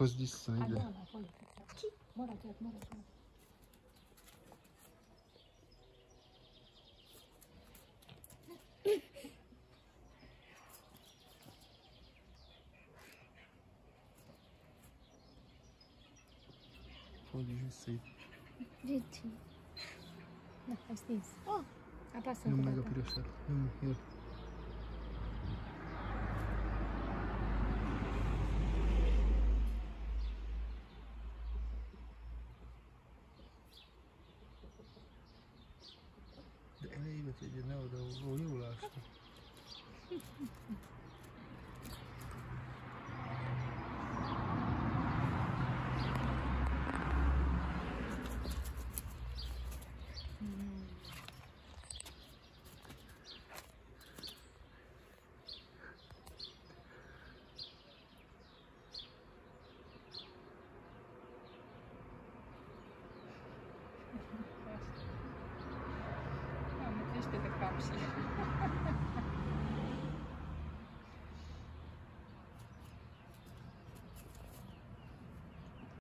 Ci, mora, mora, mora. What did you say? Gente. Não, faz isso. Ó, a passando. Mega tá. pirochat. No, here. De elejébe tegye, ne oda, işte de kalmış.